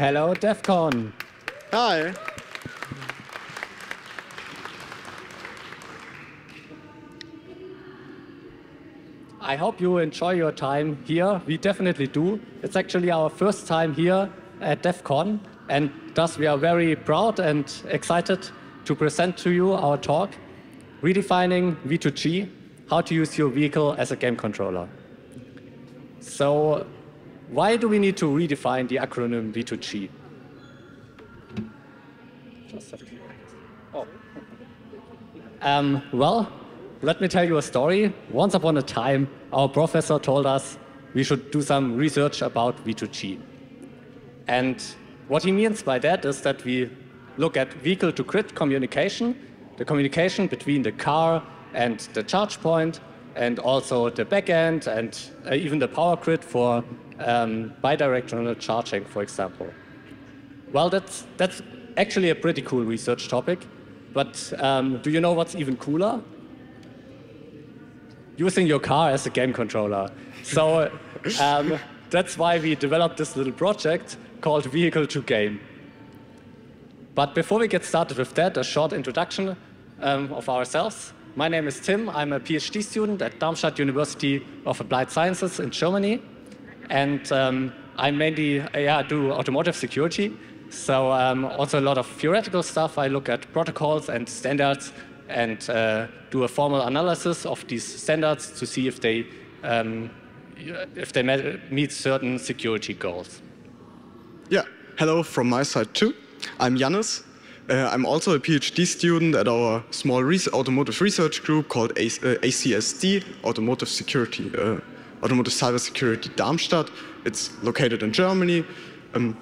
Hello, DEF CON. Hi. I hope you enjoy your time here. We definitely do. It's actually our first time here at DEF CON, and thus we are very proud and excited to present to you our talk, Redefining V2G, how to use your vehicle as a game controller. So why do we need to redefine the acronym V2G? Oh. Um, well, let me tell you a story. Once upon a time, our professor told us we should do some research about V2G. And what he means by that is that we look at vehicle to grid communication, the communication between the car and the charge point, and also the backend and uh, even the power grid for um, bidirectional charging, for example. Well, that's, that's actually a pretty cool research topic. But um, do you know what's even cooler? Using your car as a game controller. So um, that's why we developed this little project called Vehicle to Game. But before we get started with that, a short introduction um, of ourselves. My name is Timm. I'm a PhD student at Darmstadt University of Applied Sciences in Germany. And um, I mainly yeah, do automotive security. So um, also a lot of theoretical stuff. I look at protocols and standards and uh, do a formal analysis of these standards to see if they, um, if they meet certain security goals. Yeah, hello from my side too. I'm Jannis. Uh, I'm also a PhD student at our small automotive research group called A uh, ACSD, Automotive Security, uh, Automotive Cybersecurity Darmstadt. It's located in Germany. Um,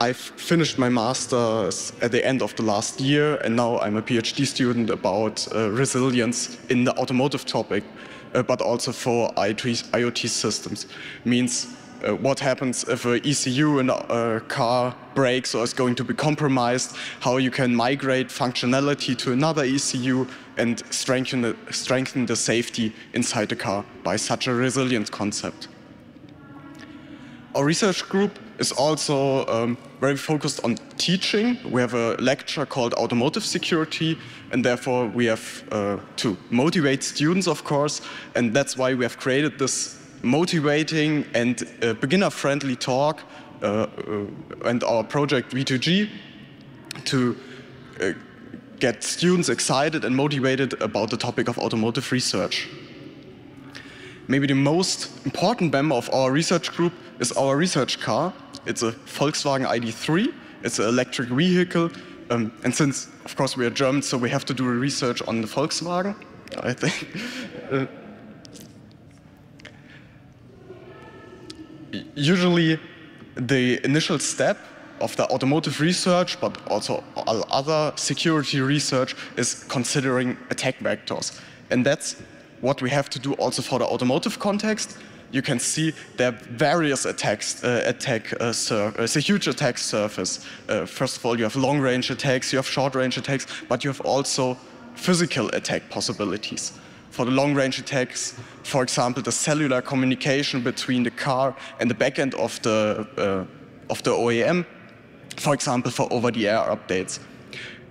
I've finished my master's at the end of the last year, and now I'm a PhD student about uh, resilience in the automotive topic, uh, but also for IoT, systems. Means uh, what happens if an ECU in a car breaks or is going to be compromised, how you can migrate functionality to another ECU and strengthen the, strengthen the safety inside the car by such a resilient concept. Our research group is also um, very focused on teaching. We have a lecture called Automotive Security, and therefore we have uh, to motivate students, of course, and that's why we have created this motivating and uh, beginner-friendly talk uh, uh and our project V2G to uh, get students excited and motivated about the topic of automotive research. Maybe the most important member of our research group is our research car, it's a Volkswagen ID3. It's an electric vehicle. Um, and since, of course, we are German, so we have to do research on the Volkswagen, I think. uh, usually, the initial step of the automotive research, but also all other security research, is considering attack vectors. And that's what we have to do also for the automotive context you can see there are various attacks, uh, attack uh, uh, it's a huge attack surface. Uh, first of all, you have long-range attacks, you have short-range attacks, but you have also physical attack possibilities. For the long-range attacks, for example, the cellular communication between the car and the backend of the, uh, of the OEM, for example, for over-the-air updates.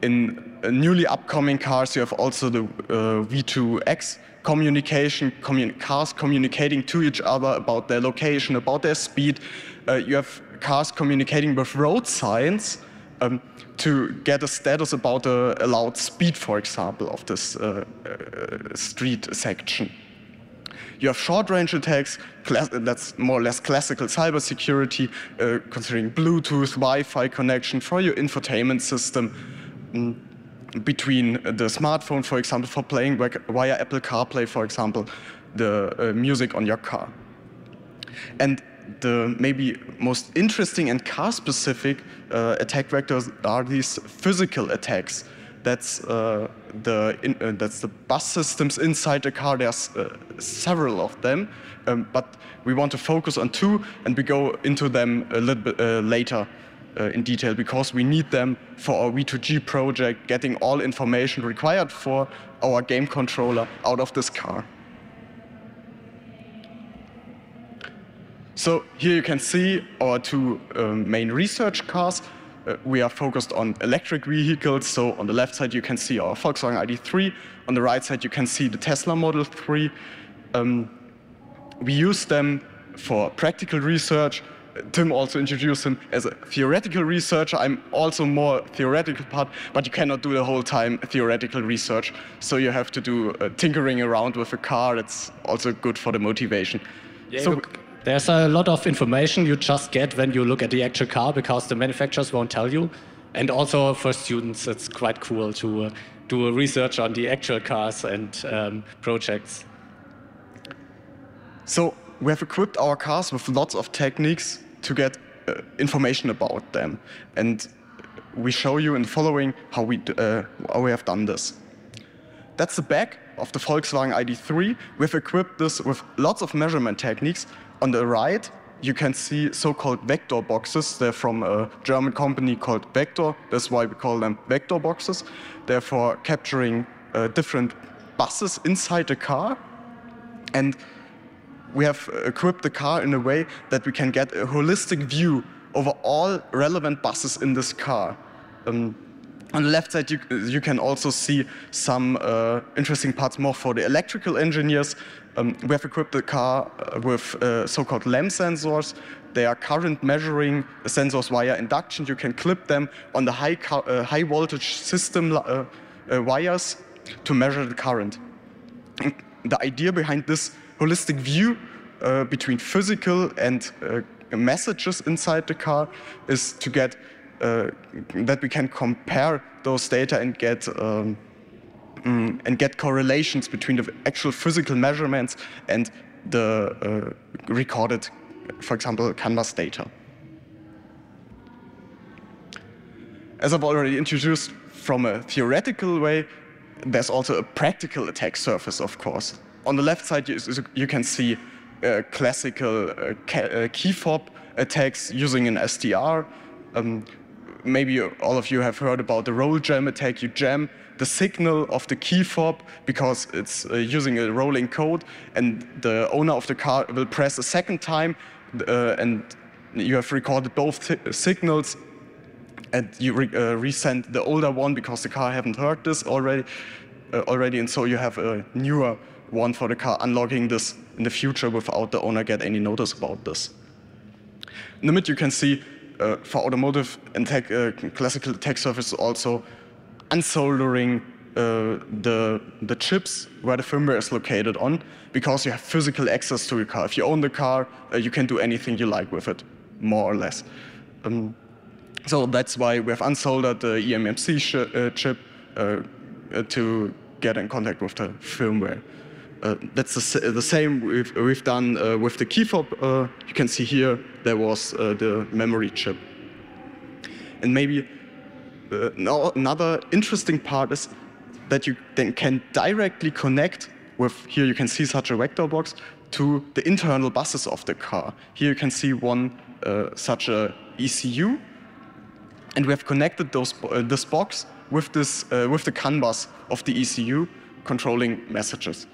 In uh, newly upcoming cars, you have also the V2X, communication, commun cars communicating to each other about their location, about their speed. Uh, you have cars communicating with road signs um, to get a status about the allowed speed, for example, of this uh, uh, street section. You have short-range attacks, that's more or less classical cybersecurity, uh, considering Bluetooth, Wi-Fi connection for your infotainment system. Mm between the smartphone, for example, for playing via Apple CarPlay, for example, the uh, music on your car. And the maybe most interesting and car-specific uh, attack vectors are these physical attacks. That's uh, the in, uh, that's the bus systems inside the car. There's uh, several of them, um, but we want to focus on two, and we go into them a little bit uh, later uh, in detail because we need them for our V2G project, getting all information required for our game controller out of this car. So here you can see our two um, main research cars. Uh, we are focused on electric vehicles. So on the left side, you can see our Volkswagen ID3. On the right side, you can see the Tesla Model 3. Um, we use them for practical research. Timm also introduced him as a theoretical researcher. I'm also more theoretical part, but you cannot do the whole time theoretical research. So you have to do uh, tinkering around with a car. That's also good for the motivation. Yeah, so there's a lot of information you just get when you look at the actual car because the manufacturers won't tell you. And also for students, it's quite cool to uh, do research on the actual cars and um, projects. So we have equipped our cars with lots of techniques to get uh, information about them. And we show you in the following how we, uh, how we have done this. That's the back of the Volkswagen ID3. We've equipped this with lots of measurement techniques on the right, you can see so-called vector boxes. They're from a German company called Vector. That's why we call them vector boxes. They're for capturing uh, different buses inside the car. And we have equipped the car in a way that we can get a holistic view over all relevant buses in this car. Um, on the left side, you, you can also see some uh, interesting parts more for the electrical engineers. Um, we have equipped the car uh, with uh, so-called LEM sensors. They are current measuring sensors via induction. You can clip them on the high, uh, high voltage system uh, uh, wires to measure the current. The idea behind this holistic view between physical and messages inside the car is to get uh, that we can compare those data and get um, mm, and get correlations between the actual physical measurements and the uh, recorded, for example, CAN bus data. As I've already introduced from a theoretical way, there's also a practical attack surface, of course. On the left side, you, you can see uh, classical uh, key fob attacks using an SDR. Um, maybe all of you have heard about the roll jam attack. You jam the signal of the key fob because it's uh, using a rolling code, and the owner of the car will press a second time, uh, and you have recorded both signals, and you re uh, resend the older one because the car haven't heard this already, uh, already, and so you have a newer one for the car unlocking this in the future without the owner get any notice about this. In the mid, you can see uh, for automotive and tech, uh, classical tech surface also unsoldering uh, the, the chips where the firmware is located on because you have physical access to your car. If you own the car, uh, you can do anything you like with it, more or less. Um, so that's why we have unsoldered the eMMC uh, chip uh, to get in contact with the firmware. Uh, that's the, the, same we've, we've done uh, with the key fob. Uh, you can see here there was uh, the memory chip. And maybe uh, another interesting part is that you then can directly connect with, here you can see such a vector box, to the internal buses of the car. Here you can see one such a ECU. And we have connected those, this box with, this, with the CAN bus of the ECU controlling messages.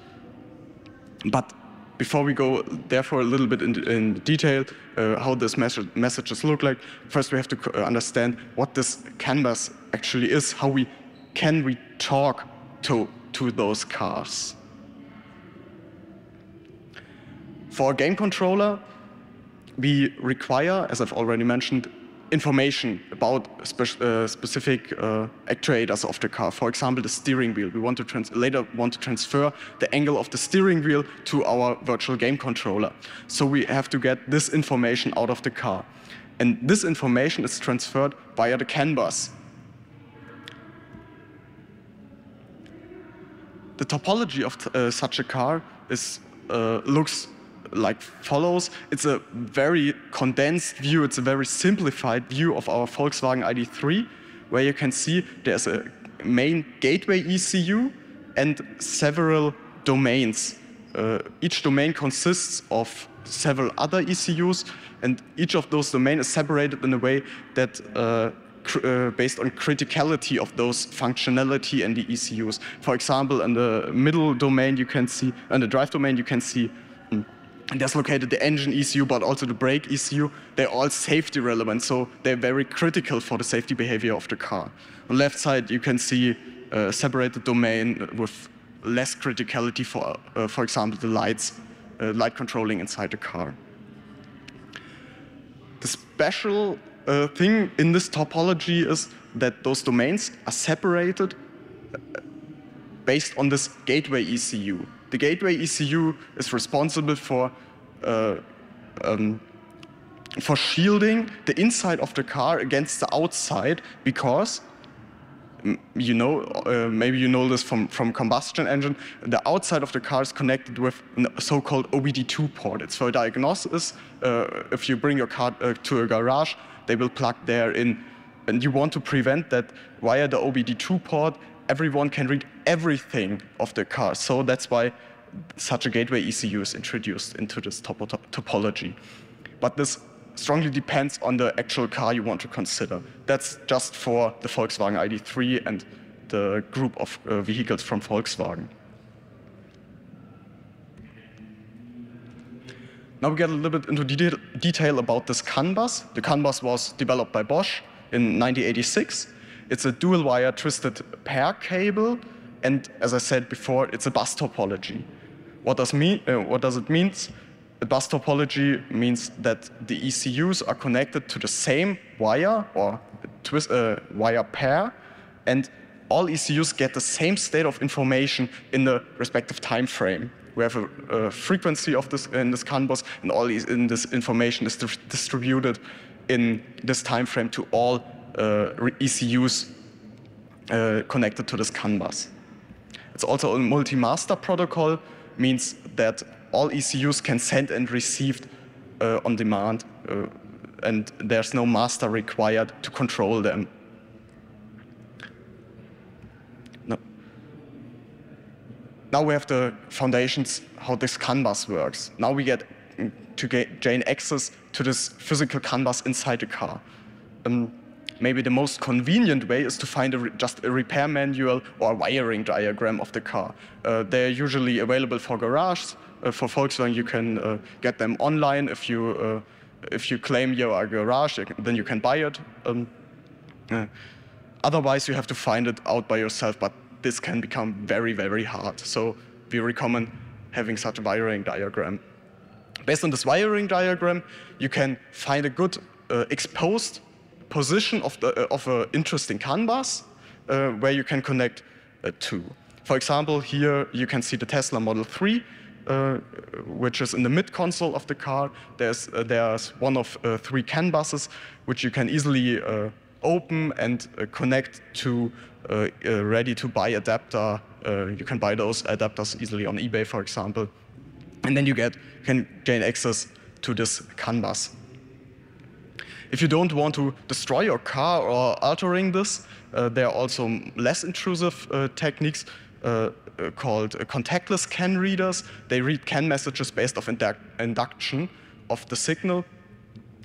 But before we go therefore a little bit in, in detail uh, how these messages look like, first we have to understand what this CAN bus actually is, how we can we talk to, to those cars. For a game controller, we require, as I've already mentioned, information about spe uh, specific uh, actuators of the car. For example, the steering wheel. We want to later want to transfer the angle of the steering wheel to our virtual game controller. So we have to get this information out of the car. And this information is transferred via the CAN bus. The topology of uh, such a car is, uh, looks like follows. It's a very condensed view, it's a very simplified view of our Volkswagen ID3, where you can see there's a main gateway ECU and several domains. Uh, each domain consists of several other ECUs, and each of those domains is separated in a way that uh, uh, based on criticality of those functionality and the ECUs. For example, in the middle domain you can see, in the drive domain you can see and there's located the engine ECU, but also the brake ECU. They're all safety relevant, so they're very critical for the safety behavior of the car. On the left side, you can see a separated domain with less criticality for, uh, for example, the lights, uh, light controlling inside the car. The special uh, thing in this topology is that those domains are separated uh, based on this gateway ECU. The gateway ECU is responsible for uh, um, for shielding the inside of the car against the outside because you know, uh, maybe you know this from, from combustion engine, the outside of the car is connected with a so-called OBD2 port. It's for diagnosis. Uh, if you bring your car uh, to a garage, they will plug there in. And you want to prevent that via the OBD2 port, everyone can read everything of the car. So that's why such a gateway ECU is introduced into this topo topology. But this strongly depends on the actual car you want to consider. That's just for the Volkswagen ID3 and the group of uh, vehicles from Volkswagen. Now we get a little bit into detail, detail about this CAN bus. The CAN bus was developed by Bosch in 1986. It's a dual wire twisted pair cable. And as I said before, it's a bus topology. What does, mean, uh, what does it mean? A bus topology means that the ECUs are connected to the same wire or twist, uh, wire pair, and all ECUs get the same state of information in the respective time frame. We have a, a frequency of this in this CAN bus, and all in this information is distributed in this time frame to all uh, ECUs uh, connected to this CAN bus. It's also a multi-master protocol, means that all ECUs can send and receive uh, on demand, uh, and there's no master required to control them. No. Now we have the foundations, how this CAN bus works. Now we get to gain access to this physical CAN bus inside the car. Um, maybe the most convenient way is to find a just a repair manual or a wiring diagram of the car. Uh, they're usually available for garages. Uh, for Volkswagen, you can uh, get them online. If you, uh, if you claim you're a garage, then you can buy it. Um, uh, otherwise, you have to find it out by yourself, but this can become very, very hard. So we recommend having such a wiring diagram. Based on this wiring diagram, you can find a good uh, exposed position of, the, uh, of an interesting CAN bus uh, where you can connect uh, to. For example, here you can see the Tesla Model 3, uh, which is in the mid console of the car. There's, uh, there's one of uh, three CAN buses, which you can easily open and connect to a ready-to-buy adapter. you can buy those adapters easily on eBay, for example. And then you get, can gain access to this CAN bus. If you don't want to destroy your car or altering this, uh, there are also less intrusive uh, techniques uh, uh called contactless CAN readers. They read CAN messages based off indu induction of the signal.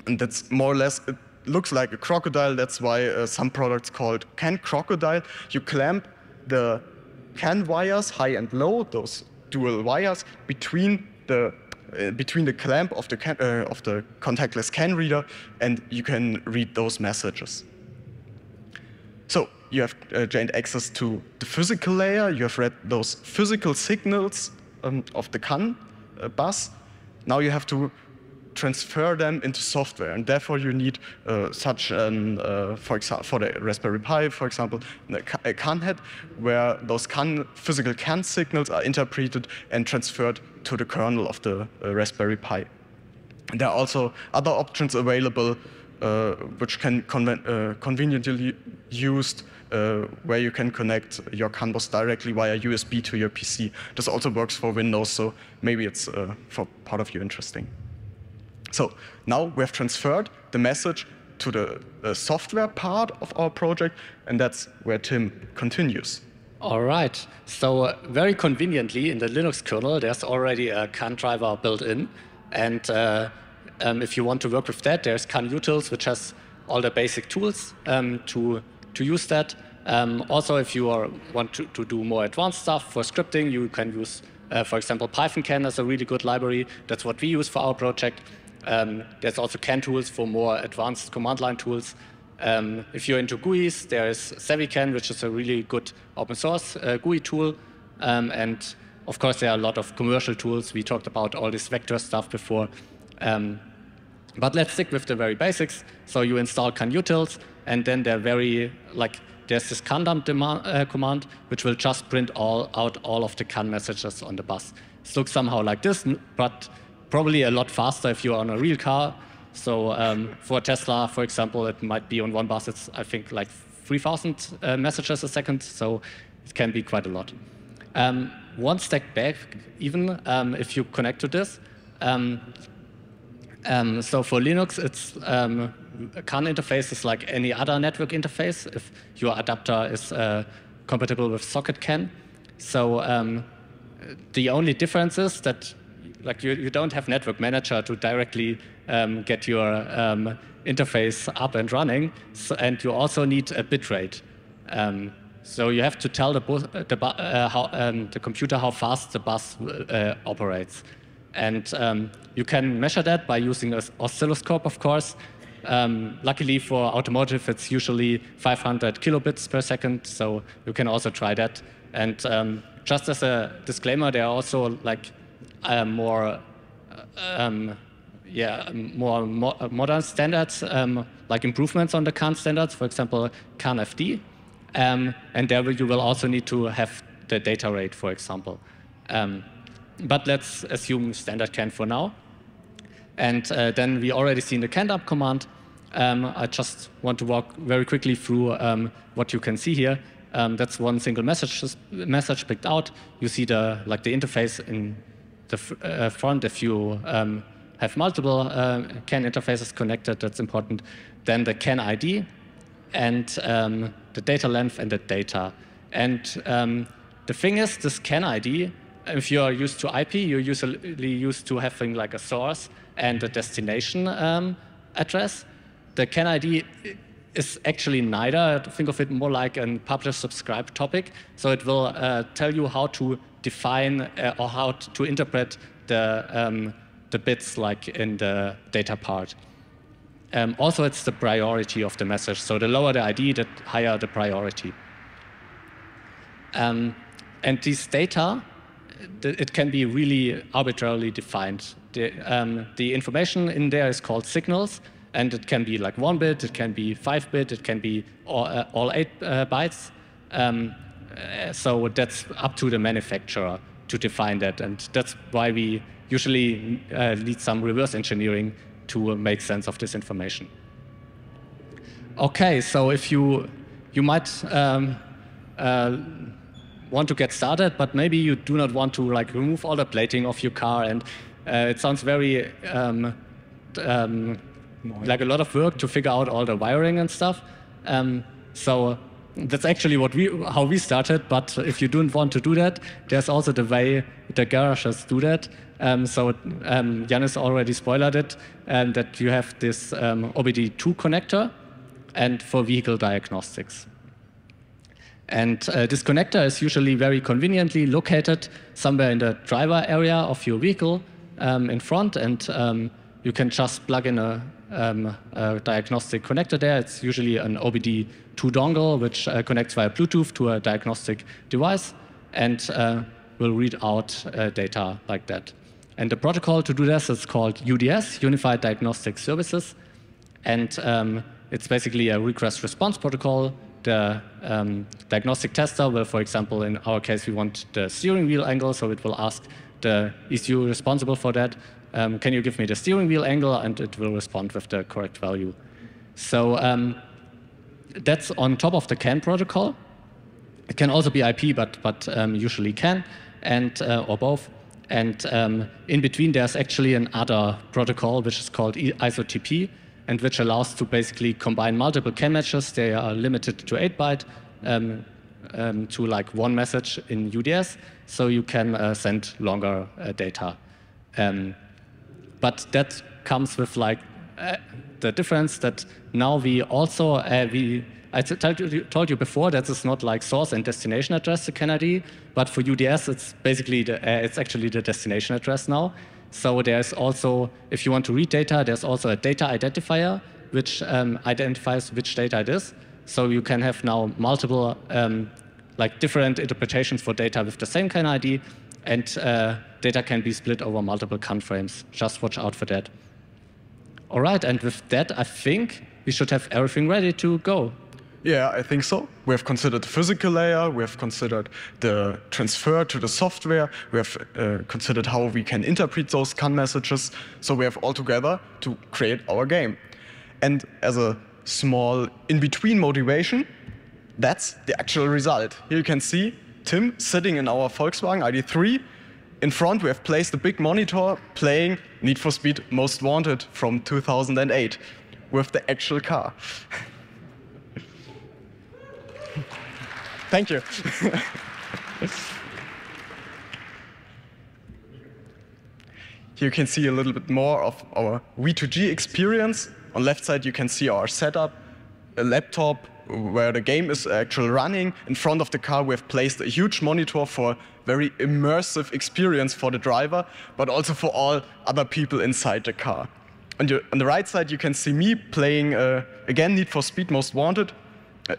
And that's more or less, it looks like a crocodile. That's why uh, some products called CAN crocodile. You clamp the CAN wires, high and low, those dual wires, between the uh, between the clamp of the, can, uh, of the contactless CAN reader, and you can read those messages. So you have uh, gained access to the physical layer. You have read those physical signals um, of the CAN uh, bus. Now you have to transfer them into software, and therefore you need uh, such an, uh, for example, for the Raspberry Pi, for example, a CAN HAT, where those CAN, physical CAN signals are interpreted and transferred to the kernel of the uh, Raspberry Pi. And there are also other options available uh, which can conven uh, conveniently used uh, where you can connect your CAN bus directly via USB to your PC. This also works for Windows, so maybe it's for part of you interesting. So now we have transferred the message to the software part of our project, and that's where Timm continues. All right. So uh, very conveniently, in the Linux kernel, there's already a CAN driver built in. And uh, um, if you want to work with that, there's CAN utils, which has all the basic tools um, to, to use that. Um, also, if you are, want to, to do more advanced stuff for scripting, you can use Uh, for example, Python CAN is a really good library. That's what we use for our project. Um, there's also CAN tools for more advanced command line tools. Um, if you're into GUIs, there is SavvyCAN, which is a really good open source uh, GUI tool. Um, and of course, there are a lot of commercial tools. We talked about all this vector stuff before. Um, but let's stick with the very basics. So you install CANutils, and then they're very, like, there's this candump demand, uh, command, which will just print all out all of the CAN messages on the bus. It looks somehow like this, but probably a lot faster if you're on a real car. So um, for Tesla, for example, it might be on one bus, it's, I think, like 3,000 uh, messages a second, so it can be quite a lot. Um, one stack back, even um, if you connect to this, um, um, so for Linux, it's um, CAN interface is like any other network interface if your adapter is uh, compatible with socket CAN. So the only difference is that like you, you don't have network manager to directly um, get your um, interface up and running, so, and you also need a bitrate. Um, so you have to tell the, the, uh, how, um, the computer how fast the bus uh, operates. And um, you can measure that by using an oscilloscope, of course. Um, luckily for automotive, it's usually 500 kilobits per second, so you can also try that. And just as a disclaimer, there are also like uh, more, uh, um, yeah, more mo modern standards, um, like improvements on the CAN standards. For example, CANFD, um, and there you will also need to have the data rate, for example. Um, but let's assume standard CAN for now. And uh, then we already seen the candump command. Um, I just want to walk very quickly through um, what you can see here. Um, that's one single message message picked out. You see the like the interface in the uh, front. If you um, have multiple uh, CAN interfaces connected, that's important. Then the CAN ID and um, the data length and the data. And um, the thing is, this CAN ID if you are used to IP, you're usually used to having like a source and a destination um, address. The CAN ID is actually neither. Think of it more like a publish-subscribe topic. So it will uh, tell you how to define uh, or how to interpret the, um, the bits like in the data part. Um, also, it's the priority of the message. So the lower the ID, the higher the priority. Um, and these data it can be really arbitrarily defined. The, um, the, information in there is called signals, and it can be like one bit, it can be five bit, it can be all, uh, all eight uh, bytes. Uh, so that's up to the manufacturer to define that, and that's why we usually uh, need some reverse engineering to make sense of this information. Okay, so if you you might um, uh, want to get started, but maybe you do not want to like remove all the plating of your car, and uh, it sounds very um, um, like a lot of work to figure out all the wiring and stuff. Um, so that's actually what we how we started. But if you don't want to do that, there's also the way the garages do that. Um, so um, Jannis already spoiled it, and that you have this um, OBD2 connector, and for vehicle diagnostics. And uh, this connector is usually very conveniently located somewhere in the driver area of your vehicle um, in front, and um, you can just plug in a, um, a, diagnostic connector there. It's usually an OBD2 dongle, which uh, connects via Bluetooth to a diagnostic device and uh, will read out uh, data like that. And the protocol to do this is called UDS, Unified Diagnostic Services. And um, it's basically a request response protocol the um, diagnostic tester will, for example, in our case, we want the steering wheel angle, so it will ask the ECU responsible for that, um, can you give me the steering wheel angle, and it will respond with the correct value. So um, that's on top of the CAN protocol. It can also be IP, but, but um, usually CAN, and, uh, or both. And um, in between, there's actually another protocol, which is called ISOTP, and which allows to basically combine multiple CAN matches. They are limited to 8 byte um, um, to like one message in UDS, so you can uh, send longer uh, data. Um, but that comes with like uh, the difference that now we also uh, we I told you, told you before that it's not like source and destination address the CAN ID, but for UDS it's basically the, uh, it's actually the destination address now. So there's also, if you want to read data, there's also a data identifier which um, identifies which data it is. So you can have now multiple, um, like different interpretations for data with the same CAN ID, and uh, data can be split over multiple CAN frames. Just watch out for that. All right, and with that, I think we should have everything ready to go. Yeah, I think so. We have considered the physical layer, we have considered the transfer to the software, we have uh, considered how we can interpret those CAN messages. So we have all together to create our game. And as a small in-between motivation, that's the actual result. Here you can see Timm sitting in our Volkswagen ID3. In front, we have placed a big monitor playing Need for Speed Most Wanted from 2008 with the actual car. Thank you. You can see a little bit more of our V2G experience. On left side, you can see our setup, a laptop where the game is actually running. In front of the car, we have placed a huge monitor for very immersive experience for the driver, but also for all other people inside the car. On, your, on the right side, you can see me playing, uh, again, Need for Speed Most Wanted.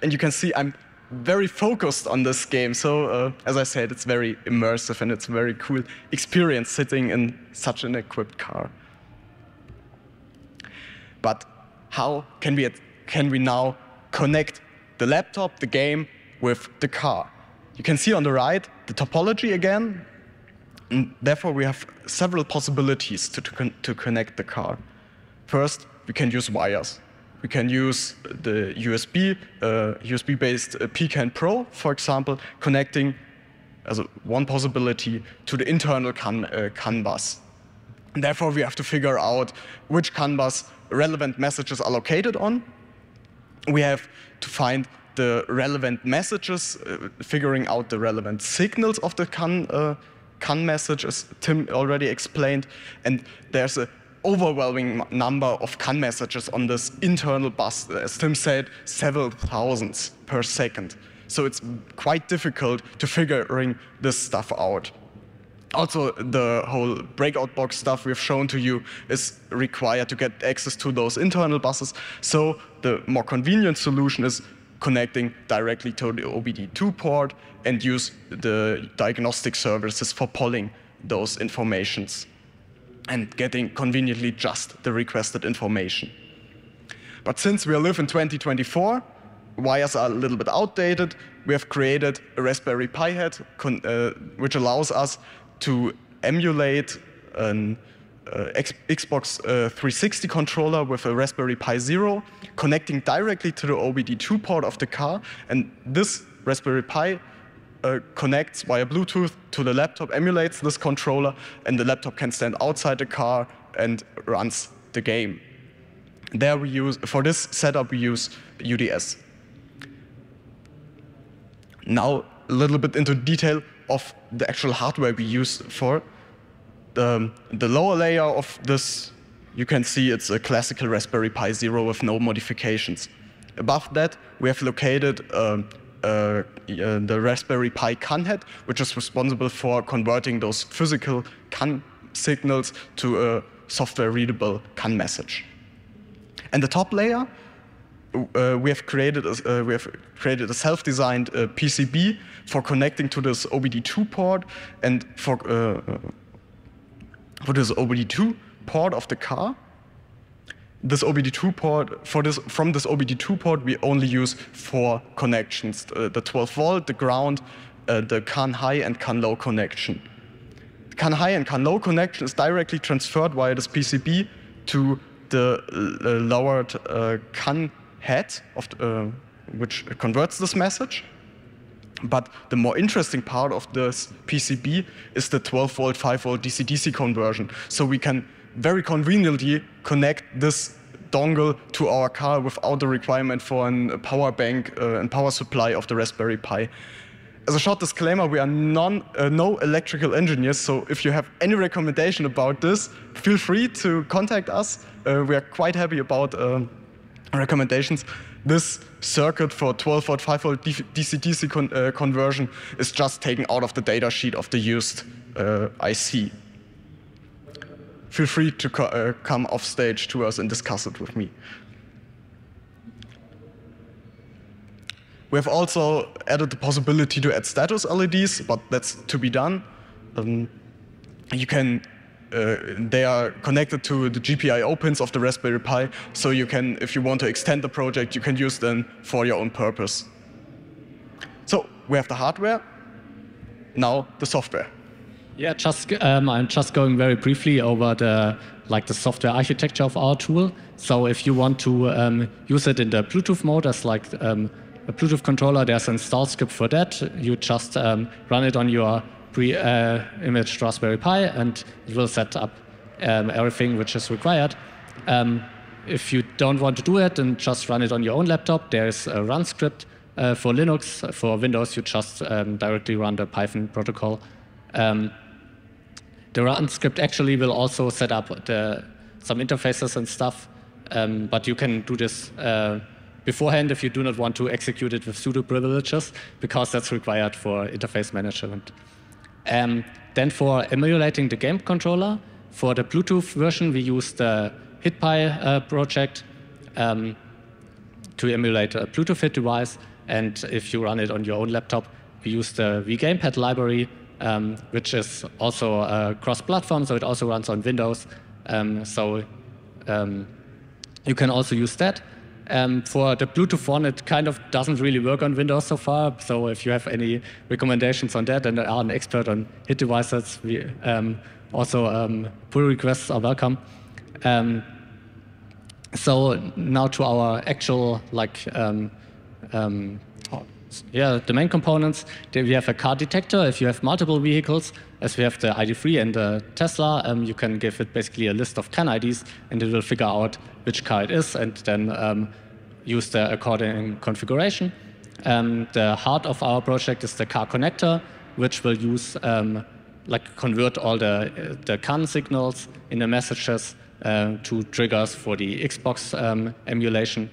And you can see I'm very focused on this game. So uh, as I said, it's very immersive and it's a very cool experience sitting in such an equipped car. But how can we, can we now connect the laptop, the game, with the car? You can see on the right the topology again. And therefore, we have several possibilities to, to, con to connect the car. First, we can use wires we can use the USB, uh, USB-based uh, PCAN Pro, for example, connecting as a, one possibility to the internal CAN, uh, CAN bus. And therefore, we have to figure out which CAN bus relevant messages are located on. We have to find the relevant messages, uh, figuring out the relevant signals of the CAN, uh, CAN message, as Timm already explained. And there's an overwhelming number of CAN messages on this internal bus. As Timm said, several thousands per second. So it's quite difficult to figuring this stuff out. Also, the whole breakout box stuff we've shown to you is required to get access to those internal buses. So the more convenient solution is connecting directly to the OBD2 port and use the diagnostic services for polling those informations and getting conveniently just the requested information. But since we live in 2024, wires are a little bit outdated, we have created a Raspberry Pi HAT, uh, which allows us to emulate an uh, Xbox uh, 360 controller with a Raspberry Pi Zero, connecting directly to the OBD2 port of the car. And this Raspberry Pi uh, connects via Bluetooth to the laptop, emulates this controller, and the laptop can stand outside the car and runs the game. There we use, for this setup, we use UDS. Now, a little bit into detail of the actual hardware we use for. Um, the lower layer of this, you can see it's a classical Raspberry Pi Zero with no modifications. Above that, we have located um, uh, the Raspberry Pi CAN HAT, which is responsible for converting those physical CAN signals to a software-readable CAN message. And the top layer, uh, we have created a, uh, we have created a self-designed uh, PCB for connecting to this OBD2 port and for uh, for this OBD2 port of the car this OBD2 port, for this, from this OBD2 port, we only use four connections, uh, the 12 volt, the ground, uh, the CAN high and CAN low connection. The CAN high and CAN low connection is directly transferred via this PCB to the uh, lowered uh, CAN HAT, of the, uh, which converts this message. But the more interesting part of this PCB is the 12 volt, 5 volt DC-DC conversion. So we can very conveniently connect this dongle to our car without the requirement for a power bank uh, and power supply of the Raspberry Pi. As a short disclaimer, we are non, uh, no electrical engineers, so if you have any recommendation about this, feel free to contact us. uh, we are quite happy about um, recommendations. This circuit for 12 volt, 5 volt DC-DC con uh, conversion is just taken out of the data sheet of the used uh, IC. Feel free to co uh, come off stage to us and discuss it with me. We have also added the possibility to add status LEDs, but that's to be done. Um, you can, uh, they are connected to the GPIO pins of the Raspberry Pi, so you can, if you want to extend the project, you can use them for your own purpose. So we have the hardware, now the software. Yeah, just um, I'm just going very briefly over the like the software architecture of our tool. So if you want to um, use it in the Bluetooth mode as like um, a Bluetooth controller, there's an install script for that. You just um, run it on your pre-imaged uh, Raspberry Pi, and it will set up um, everything which is required. Um, if you don't want to do it, then just run it on your own laptop. There's a run script uh, for Linux. For Windows, you just um, directly run the Python protocol. Um, the run script actually will also set up the, some interfaces and stuff, um, but you can do this uh, beforehand if you do not want to execute it with sudo privileges, because that's required for interface management. Um, then for emulating the game controller, for the Bluetooth version, we use the HitPy uh, project um, to emulate a Bluetooth HID device. And if you run it on your own laptop, we use the vGamepad library, um, which is also uh, cross-platform, so it also runs on Windows. Um, so um, you can also use that. Um, for the Bluetooth one, it kind of doesn't really work on Windows so far. So if you have any recommendations on that and are an expert on HID devices, we, um, also um, pull requests are welcome. Um, so now to our actual like um, um, yeah, the main components. We have a car detector. If you have multiple vehicles, as we have the ID3 and the Tesla, um, you can give it basically a list of CAN IDs, and it will figure out which car it is, and then um, use the according configuration. Um, the heart of our project is the car connector, which will use um, like convert all the the CAN signals in the messages uh, to triggers for the Xbox um, emulation,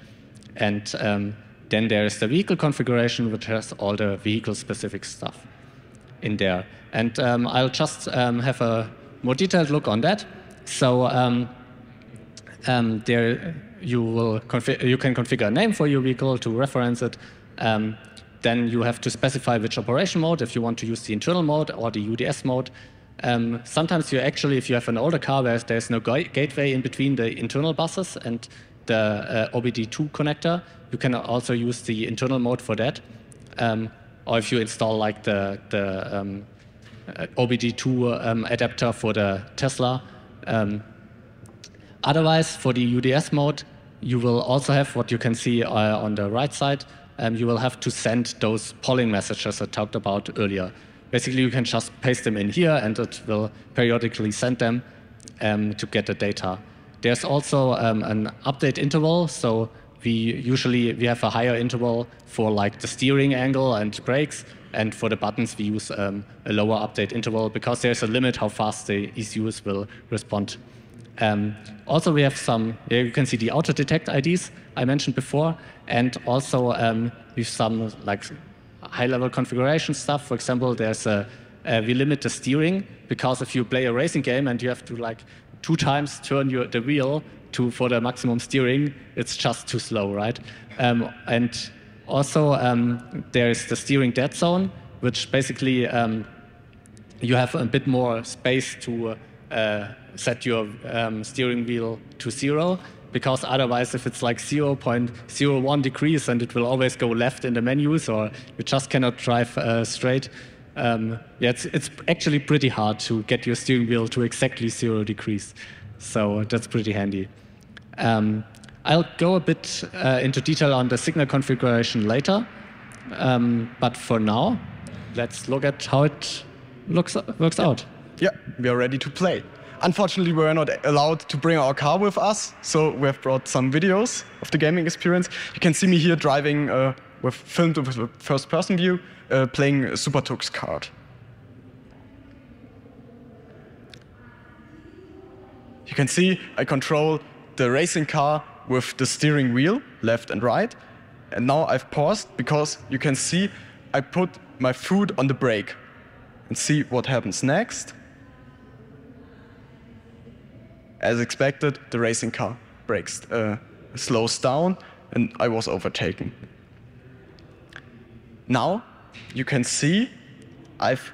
and um, then there is the vehicle configuration, which has all the vehicle-specific stuff in there. And um, I'll just um, have a more detailed look on that. So um, um there you will you can configure a name for your vehicle to reference it. Um, then you have to specify which operation mode, if you want to use the internal mode or the UDS mode. Um, sometimes you actually, if you have an older car where there's no gateway in between the internal buses and the uh, OBD2 connector, you can also use the internal mode for that. Um, or if you install like the, the um, uh, OBD2 um, adapter for the Tesla. Um, otherwise, for the UDS mode, you will also have what you can see uh, on the right side. Um, you will have to send those polling messages I talked about earlier. Basically, you can just paste them in here, and it will periodically send them to get the data. There's also um, an update interval, so we usually we have a higher interval for like the steering angle and brakes, and for the buttons we use um, a lower update interval because there's a limit how fast the ECUs will respond. Um, also, we have some, yeah, you can see the auto detect IDs I mentioned before, and also um, have some like high-level configuration stuff. For example, there's a, uh, we limit the steering because if you play a racing game and you have to like two times turn your, the wheel to for the maximum steering, it's just too slow, right? Um, and also um, there is the steering dead zone, which basically um, you have a bit more space to uh, set your um, steering wheel to zero because otherwise if it's like 0.01 degrees and it will always go left in the menus or you just cannot drive uh, straight. Um, yeah, it's, it's actually pretty hard to get your steering wheel to exactly zero degrees. So that's pretty handy. Um, I'll go a bit uh, into detail on the signal configuration later, um, but for now, let's look at how it looks works yeah. out. Yeah, we are ready to play. Unfortunately, we are not allowed to bring our car with us, so we have brought some videos of the gaming experience. You can see me here driving uh, with filmed with a first-person view, uh, playing SuperTuxKart. You can see I control the racing car with the steering wheel, left and right. And now I've paused because you can see I put my foot on the brake and see what happens next. As expected, the racing car brakes, uh, slows down and I was overtaken. Now you can see I've,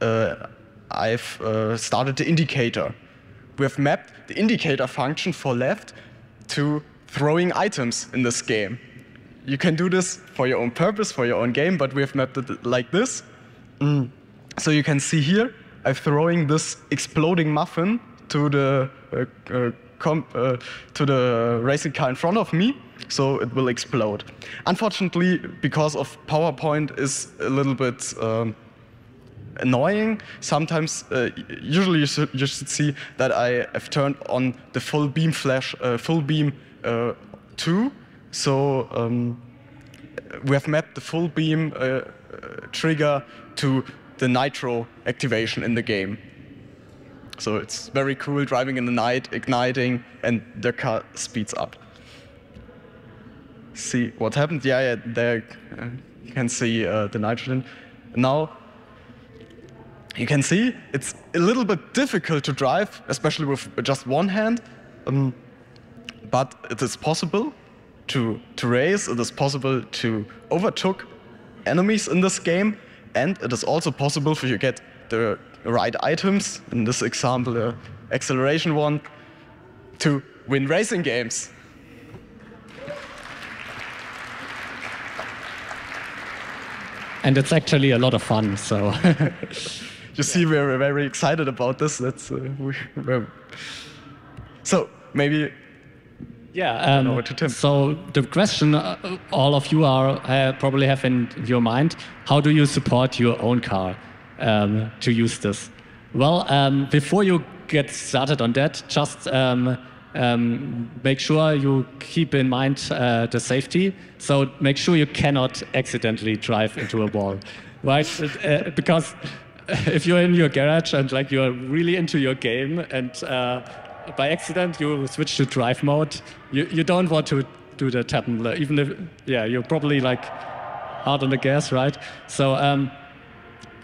uh, I've uh, started the indicator. We have mapped the indicator function for left to throwing items in this game. You can do this for your own purpose, for your own game, but we have mapped it like this. Mm. So you can see here, I'm throwing this exploding muffin to the uh, uh, uh, to the racing car in front of me, so it will explode. Unfortunately, because of PowerPoint is a little bit um, annoying. Sometimes, uh, usually you should, you should, see that I have turned on the full beam flash, uh, full beam uh, 2. So um, we have mapped the full beam uh, trigger to the nitro activation in the game. So it's very cool driving in the night, igniting, and the car speeds up. See what happened? Yeah, yeah there uh, you can see uh, the nitrogen. Now you can see it's a little bit difficult to drive, especially with just one hand. Um, but it is possible to, to race, it is possible to overtook enemies in this game, and it is also possible for you to get the right items, in this example, the acceleration one, to win racing games. And it's actually a lot of fun, so. you see, we're very excited about this. That's uh, we, so maybe. Yeah. Um, so the question uh, all of you are uh, probably have in your mind: How do you support your own car um, to use this? Well, um, before you get started on that, just um, um, make sure you keep in mind uh, the safety. So make sure you cannot accidentally drive into a wall, right? Uh, because if you're in your garage and like you're really into your game and uh, by accident you switch to drive mode, you, you don't want to do that happen. Even if, yeah, you're probably like hard on the gas, right? So um,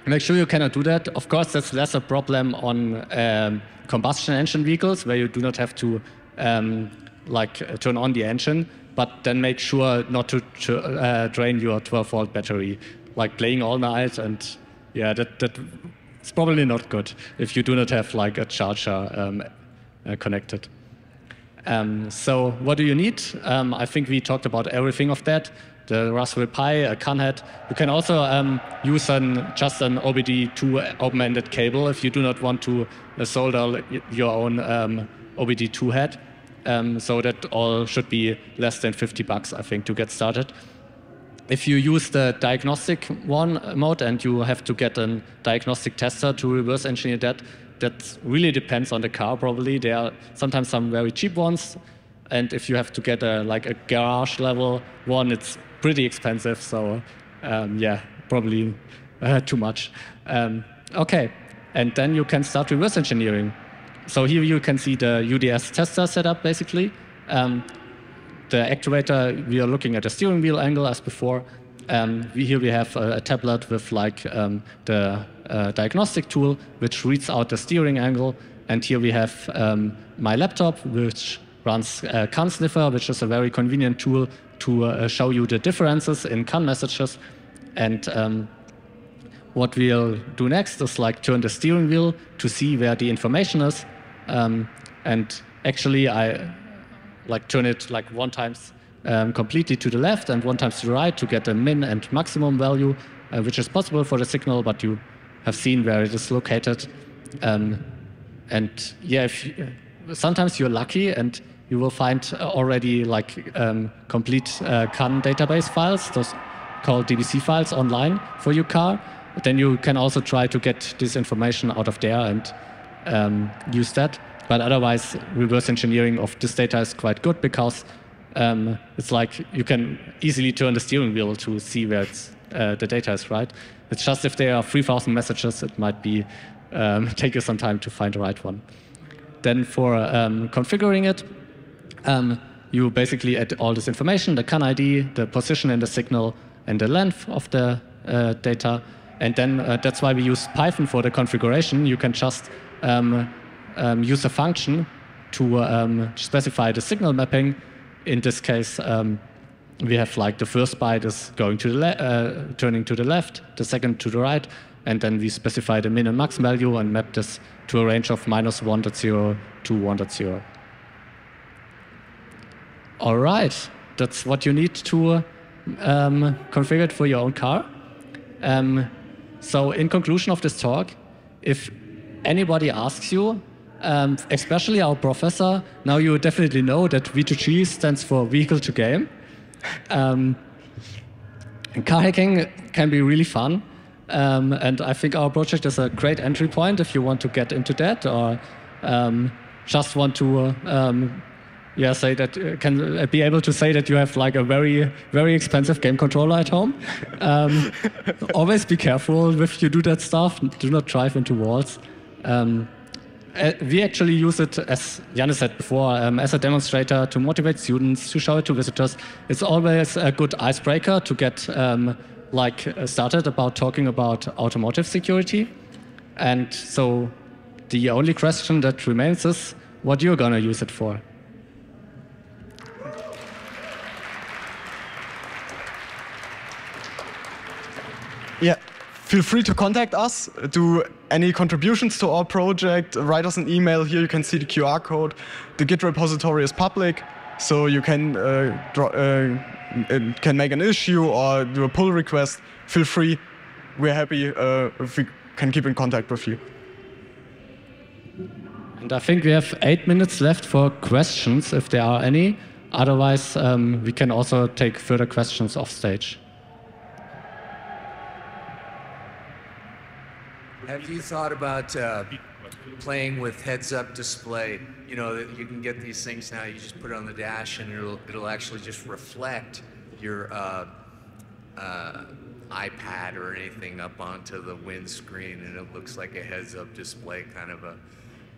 make sure you cannot do that. Of course, that's less a problem on um, combustion engine vehicles where you do not have to um, like uh, turn on the engine, but then make sure not to, uh, drain your 12 volt battery, like playing all night and yeah, that that it's probably not good if you do not have like a charger um, uh, connected. Um, so what do you need? Um, I think we talked about everything of that. The Raspberry Pi, a CAN HAT. You can also um, use an, just an OBD2 open-ended cable if you do not want to uh, solder your own um, OBD2 HAT. Um, so that all should be less than 50 bucks, I think, to get started if you use the diagnostic one mode and you have to get a diagnostic tester to reverse engineer that, that really depends on the car probably. There are sometimes some very cheap ones, and if you have to get a like a garage level one, it's pretty expensive. So um, yeah, probably uh, too much. Um, okay, and then you can start reverse engineering. So here you can see the UDS tester setup basically. Um, the actuator, we are looking at the steering wheel angle as before. Um, we, here we have a, a, tablet with like um, the uh, diagnostic tool, which reads out the steering angle. And here we have um, my laptop, which runs uh, CAN Sniffer, which is a very convenient tool to uh, show you the differences in CAN messages. And um, what we'll do next is like turn the steering wheel to see where the information is. Um, and actually, I like turn it like one times um, completely to the left and one times to the right to get a min and maximum value, uh, which is possible for the signal, but you have seen where it is located. Um, and yeah, you, sometimes you're lucky and you will find already like um, complete uh, CAN database files, those called DBC files online for your car. Then you can also try to get this information out of there and um, use that. But otherwise, reverse engineering of this data is quite good because um, it's like you can easily turn the steering wheel to see where uh, the data is right. It's just if there are 3,000 messages, it might be um, take you some time to find the right one. Then for um, configuring it, um, you basically add all this information, the CAN ID, the position in the signal, and the length of the uh, data. And then uh, that's why we use Python for the configuration. You can just um, um, use a function to um, specify the signal mapping. In this case, um, we have like the first byte is going to the uh, turning to the left, the second to the right, and then we specify the min and max value and map this to a range of minus 1.0 to 1.0. All right, that's what you need to um, configure it for your own car. Um, so in conclusion of this talk, if anybody asks you, um, especially our professor, now you definitely know that V2G stands for vehicle to game. Um, car hacking can be really fun. Um, and I think our project is a great entry point if you want to get into that or um, just want to um, yeah, say that uh, can uh, be able to say that you have like a very very expensive game controller at home. Um, always be careful if you do that stuff. Do not drive into walls. Um, uh, we actually use it, as Jannis said before, um, as a demonstrator to motivate students, to show it to visitors. It's always a good icebreaker to get um, like uh, started about talking about automotive security. And so the only question that remains is what you're going to use it for. Yeah, feel free to contact us, do any contributions to our project, write us an email. Here you can see the QR code. The Git repository is public, so you can uh, draw, uh, can make an issue or do a pull request. Feel free. We're happy uh, if we can keep in contact with you. And I think we have eight minutes left for questions, if there are any. Otherwise, um, we can also take further questions off stage. Have you thought about uh, playing with heads-up display? You know, you can get these things now. You just put it on the dash, and it'll it'll actually just reflect your uh, uh, iPad or anything up onto the windscreen, and it looks like a heads-up display kind of a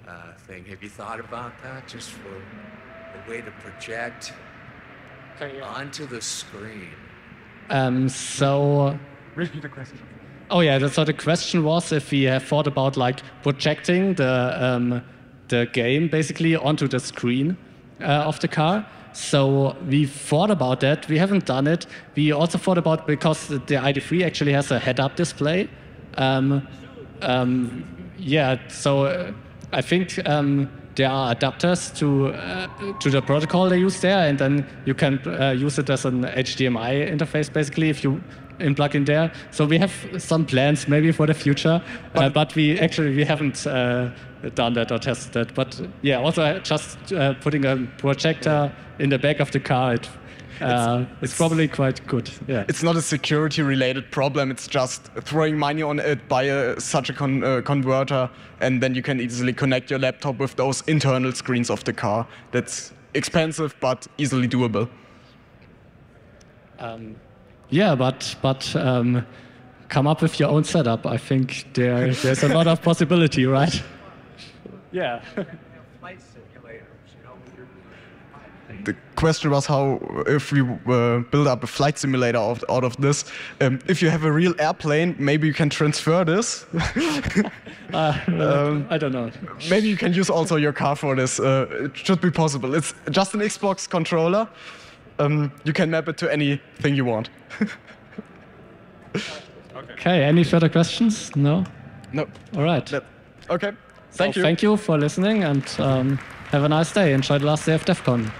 uh, thing. Have you thought about that, just for a way to project onto the screen? Um, so. Repeat the question. Oh yeah, so the question was if we have thought about like projecting the um, the game basically onto the screen uh, of the car. So we thought about that. We haven't done it. We also thought about because the ID3 actually has a head-up display. Um, um, yeah, so uh, I think um, there are adapters to uh, to the protocol they use there, and then you can uh, use it as an HDMI interface basically if you in plug in there. So we have some plans maybe for the future, but, uh, but we actually we haven't uh, done that or tested that. But yeah, also just uh, putting a projector in the back of the car. It, uh, it's, it's, probably quite good. Yeah. It's not a security-related problem. It's just throwing money on it, buy a, such a con uh, converter, and then you can easily connect your laptop with those internal screens of the car. That's expensive, but easily doable. Um, yeah, but but um, come up with your own setup. I think there there's a lot of possibility, right? Yeah. the question was how if we uh, build up a flight simulator out, out of this. Um, if you have a real airplane, maybe you can transfer this. uh, um, I don't know. Maybe you can use also your car for this. Uh, it should be possible. It's just an Xbox controller um, you can map it to anything you want. okay, any further questions? No? No. All right. Okay, thank so you. Thank you for listening and um, have a nice day. Enjoy the last day of DEF CON.